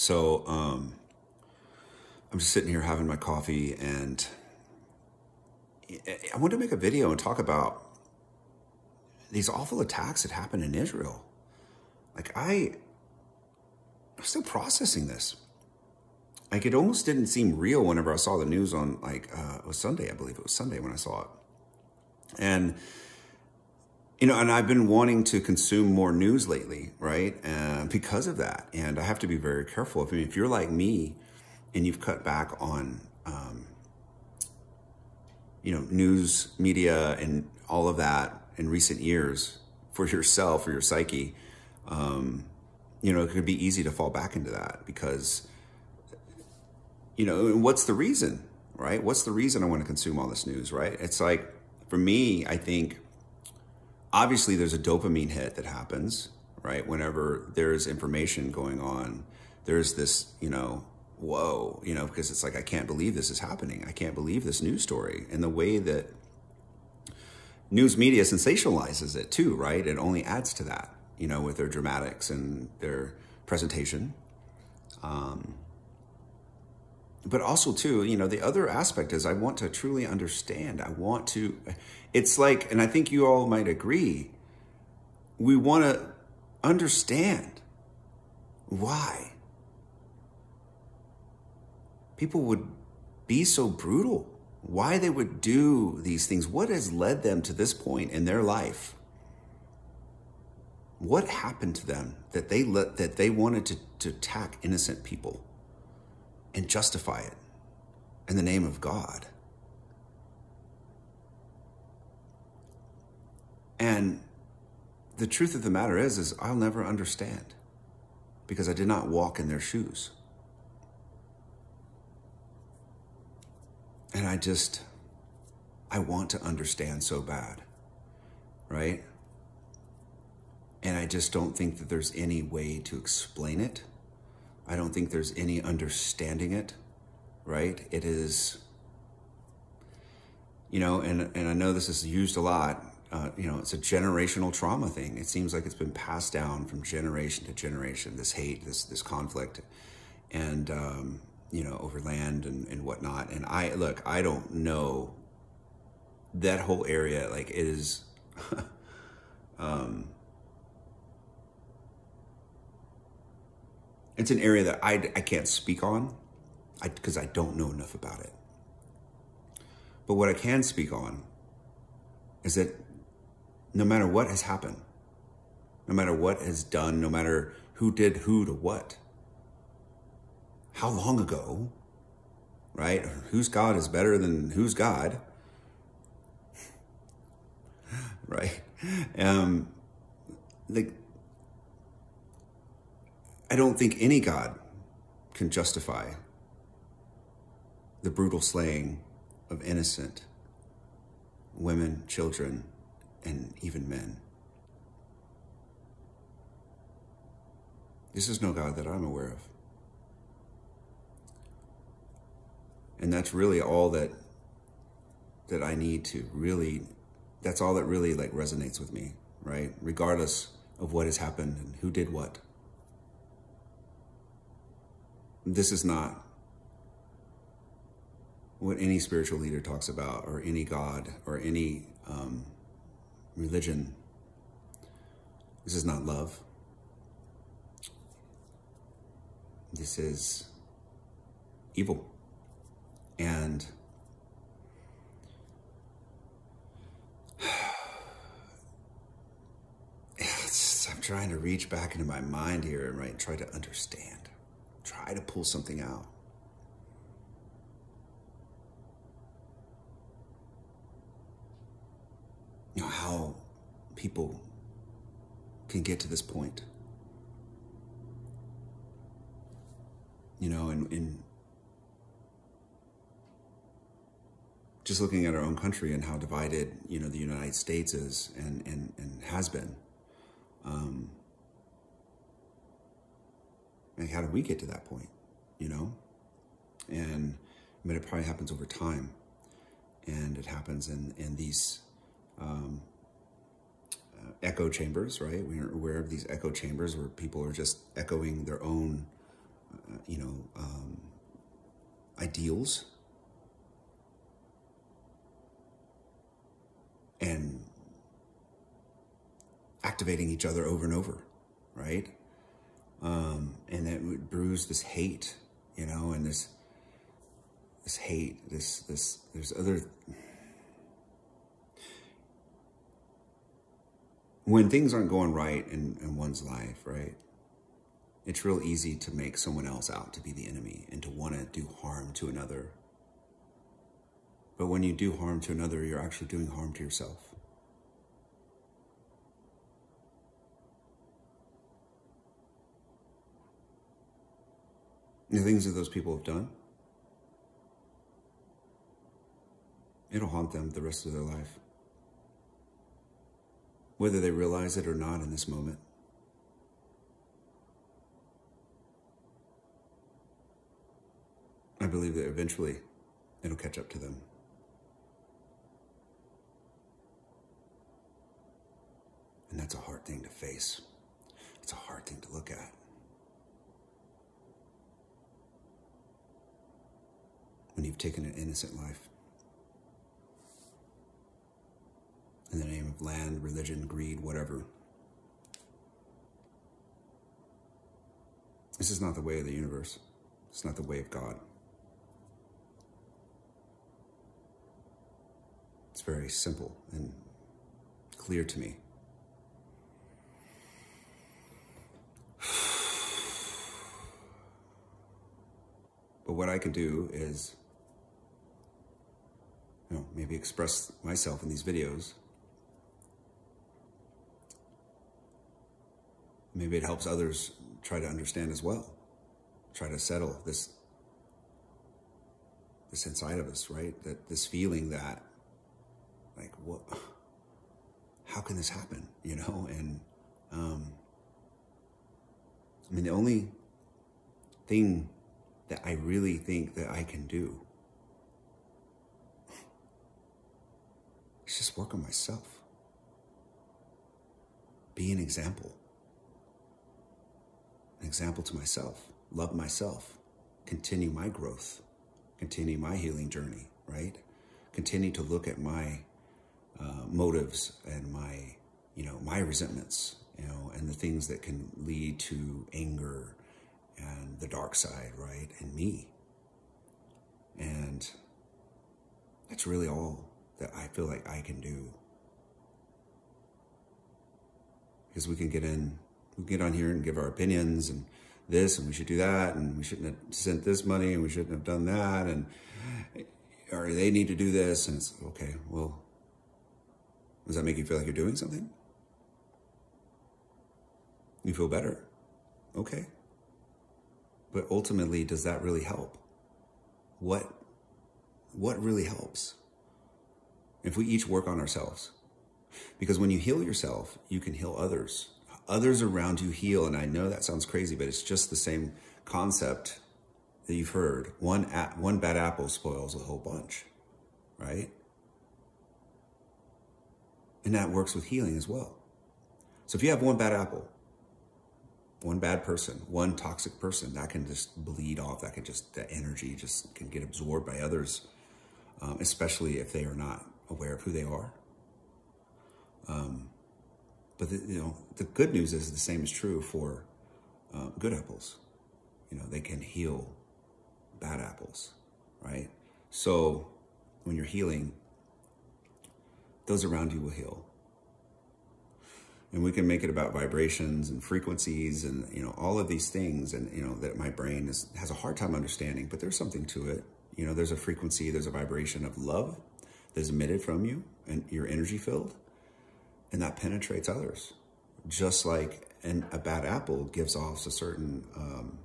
So um, I'm just sitting here having my coffee, and I wanted to make a video and talk about these awful attacks that happened in Israel. Like I, I'm still processing this. Like it almost didn't seem real whenever I saw the news on like uh, it was Sunday, I believe it was Sunday when I saw it, and you know, and I've been wanting to consume more news lately, right? Uh, because of that. And I have to be very careful. I mean, if you're like me and you've cut back on, um, you know, news, media, and all of that in recent years for yourself or your psyche, um, you know, it could be easy to fall back into that because, you know, what's the reason, right? What's the reason I want to consume all this news, right? It's like, for me, I think obviously there's a dopamine hit that happens, right? Whenever there's information going on, there's this, you know, whoa, you know, because it's like, I can't believe this is happening. I can't believe this news story. And the way that news media sensationalizes it too, right? It only adds to that, you know, with their dramatics and their presentation. Um, but also too, you know, the other aspect is I want to truly understand. I want to, it's like, and I think you all might agree, we want to understand why people would be so brutal, why they would do these things, what has led them to this point in their life. What happened to them that they let, that they wanted to, to attack innocent people? And justify it in the name of God. And the truth of the matter is is I'll never understand because I did not walk in their shoes. And I just I want to understand so bad. Right? And I just don't think that there's any way to explain it I don't think there's any understanding it, right? It is, you know, and, and I know this is used a lot. Uh, you know, it's a generational trauma thing. It seems like it's been passed down from generation to generation. This hate, this this conflict, and um, you know, over land and, and whatnot. And I look, I don't know that whole area. Like, it is. um, It's an area that I, I can't speak on because I, I don't know enough about it. But what I can speak on is that no matter what has happened, no matter what has done, no matter who did who to what, how long ago, right? Whose God is better than whose God, right? Um, the, I don't think any God can justify the brutal slaying of innocent women, children, and even men. This is no God that I'm aware of. And that's really all that that I need to really that's all that really like resonates with me, right? Regardless of what has happened and who did what. This is not what any spiritual leader talks about, or any God, or any um, religion. This is not love. This is evil. And I'm trying to reach back into my mind here and right, try to understand try to pull something out. You know, how people can get to this point. You know, and, and just looking at our own country and how divided, you know, the United States is and, and, and has been. Um, like, how did we get to that point? You know? And mean, it probably happens over time. And it happens in, in these um, uh, echo chambers, right? We're aware of these echo chambers where people are just echoing their own uh, you know, um, ideals and activating each other over and over, right? Um, and it would bruise this hate, you know, and this this hate, this this there's other when things aren't going right in, in one's life, right? It's real easy to make someone else out to be the enemy and to want to do harm to another. But when you do harm to another, you're actually doing harm to yourself. The things that those people have done, it'll haunt them the rest of their life. Whether they realize it or not in this moment. I believe that eventually it'll catch up to them. And that's a hard thing to face. It's a hard thing to look at. When you've taken an innocent life in the name of land, religion, greed, whatever. This is not the way of the universe. It's not the way of God. It's very simple and clear to me. But what I can do is, know, maybe express myself in these videos. Maybe it helps others try to understand as well. Try to settle this this inside of us, right? That this feeling that like what how can this happen? You know, and um I mean the only thing that I really think that I can do. Work on myself. Be an example. An example to myself. Love myself. Continue my growth. Continue my healing journey, right? Continue to look at my uh, motives and my, you know, my resentments, you know, and the things that can lead to anger and the dark side, right? And me. And that's really all that I feel like I can do. Because we can get in, we get on here and give our opinions and this, and we should do that, and we shouldn't have sent this money, and we shouldn't have done that, and or they need to do this, and it's okay. Well, does that make you feel like you're doing something? You feel better? Okay. But ultimately, does that really help? What, what really helps? If we each work on ourselves. Because when you heal yourself, you can heal others. Others around you heal. And I know that sounds crazy, but it's just the same concept that you've heard. One, one bad apple spoils a whole bunch, right? And that works with healing as well. So if you have one bad apple, one bad person, one toxic person, that can just bleed off. That can just, that energy just can get absorbed by others, um, especially if they are not aware of who they are. Um, but the, you know, the good news is the same is true for uh, good apples. You know, they can heal bad apples, right? So when you're healing, those around you will heal and we can make it about vibrations and frequencies and you know all of these things and you know that my brain is, has a hard time understanding but there's something to it you know there's a frequency there's a vibration of love that's emitted from you and your energy field and that penetrates others just like and a bad apple gives off a certain um,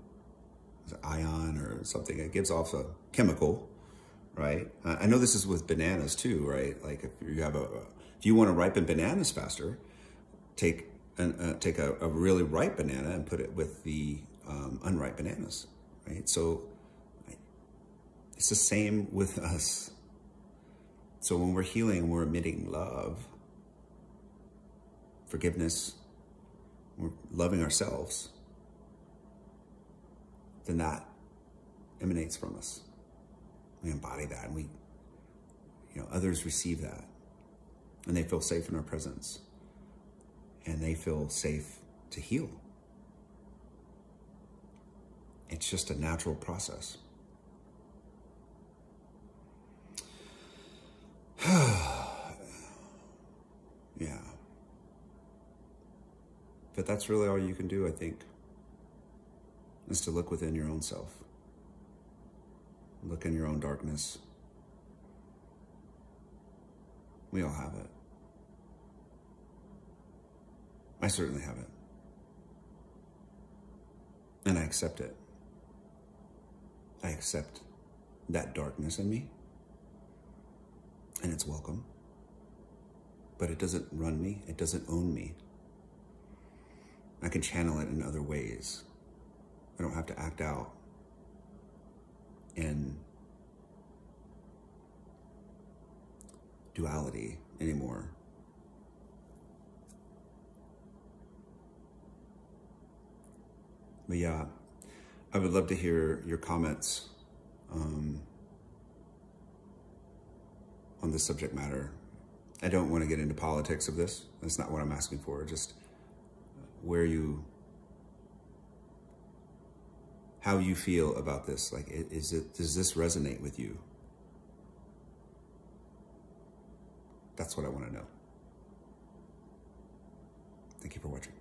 ion or something it gives off a chemical right i know this is with bananas too right like if you have a if you want to ripen bananas faster take an, uh, take a, a, really ripe banana and put it with the um, unripe bananas, right? So it's the same with us. So when we're healing, we're emitting love, forgiveness, we're loving ourselves. then that emanates from us. We embody that and we, you know, others receive that and they feel safe in our presence and they feel safe to heal. It's just a natural process. yeah. But that's really all you can do, I think, is to look within your own self. Look in your own darkness. We all have it. I certainly have it. And I accept it. I accept that darkness in me. And it's welcome. But it doesn't run me, it doesn't own me. I can channel it in other ways. I don't have to act out in duality anymore. But yeah, I would love to hear your comments um, on this subject matter. I don't want to get into politics of this. That's not what I'm asking for. Just where you, how you feel about this. Like, is it, does this resonate with you? That's what I want to know. Thank you for watching.